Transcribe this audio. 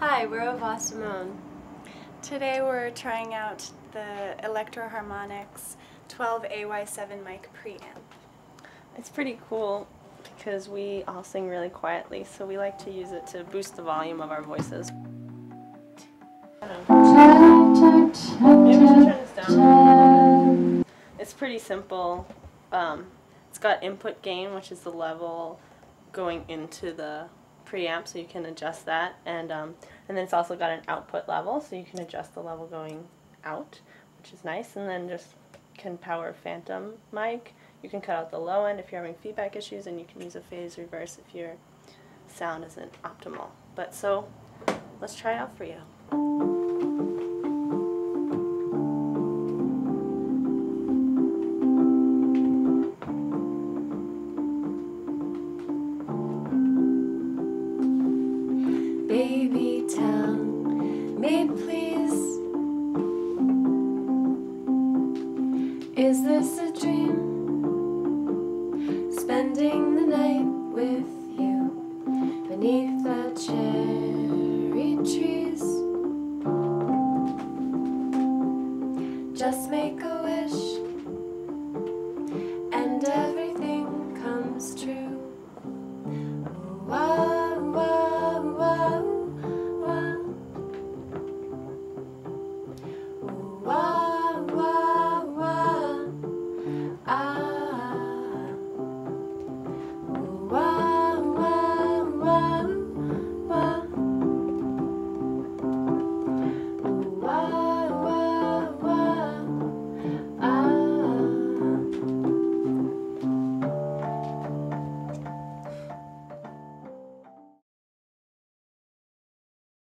Hi, we're Au Revoir Simone. Today we're trying out the Electro-Harmonix 12AY7 mic preamp. It's pretty cool because we all sing really quietly, so we like to use it to boost the volume of our voices. Maybe we should turn this down. It's pretty simple. Um, it's got input gain, which is the level going into the preamp, so you can adjust that, and um, and then it's also got an output level, so you can adjust the level going out, which is nice, and then just can power phantom mic. You can cut out the low end if you're having feedback issues, and you can use a phase reverse if your sound isn't optimal. But so, let's try it out for you. Me please. Is this a dream? Spending the night with you beneath the cherry trees. Just make a wish